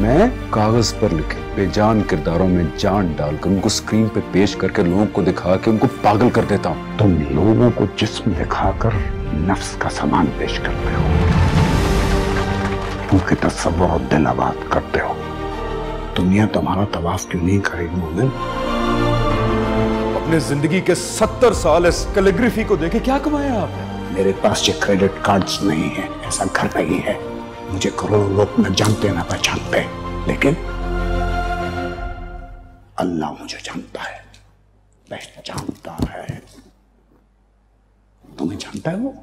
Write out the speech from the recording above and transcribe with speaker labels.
Speaker 1: मैं कागज़ पर लिखे बेजान किरदारों में जान डालकर उनको स्क्रीन पे पेश करके लोगों को दिखा के उनको पागल कर देता हूँ।
Speaker 2: तुम लोगों को जिस्म दिखाकर नफ्स का सामान पेश करते हो। उनके तस्वर और दिल आबाद करते हो। दुनिया तुम्हारा तवाफ क्यों नहीं करेगी मोमिन?
Speaker 1: अपने ज़िंदगी के सत्तर साल इस कैलीग्राफी को देखे क्या कमाया आपने?
Speaker 2: मेरे पास ये क्रेडिट कार्ड्स नहीं है ऐसा घर नहीं है। मुझे करोड़ों लोग न जानते, न पहचानते, लेकिन अल्लाह मुझे जानता है, पहचानता है। तुम्हें जानता है वो?